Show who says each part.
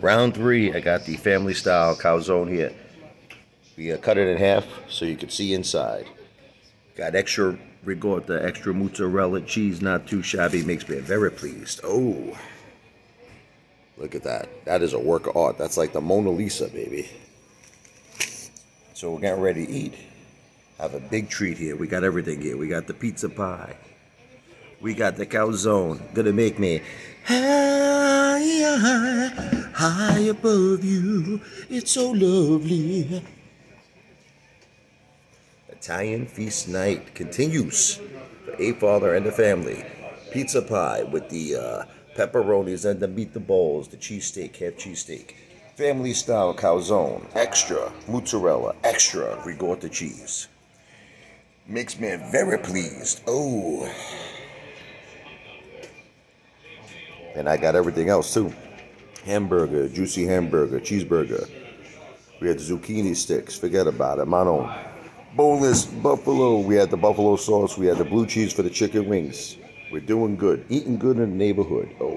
Speaker 1: Round three, I got the family style calzone here. We uh, cut it in half so you can see inside. Got extra ricotta, extra mozzarella, cheese, not too shabby. Makes me very pleased. Oh, look at that. That is a work of art. That's like the Mona Lisa, baby. So we're getting ready to eat. Have a big treat here. We got everything here. We got the pizza pie. We got the calzone. Gonna make me high, above you. It's so lovely. Italian feast night continues for Apefather and the family. Pizza pie with the uh, pepperonis and the balls, the cheesesteak, half cheesesteak. Family style calzone, extra mozzarella, extra ricotta cheese. Makes me very pleased. Oh. And I got everything else too. Hamburger, juicy hamburger, cheeseburger. We had zucchini sticks. Forget about it. Manon. Boneless buffalo. We had the buffalo sauce. We had the blue cheese for the chicken wings. We're doing good. Eating good in the neighborhood. Oh.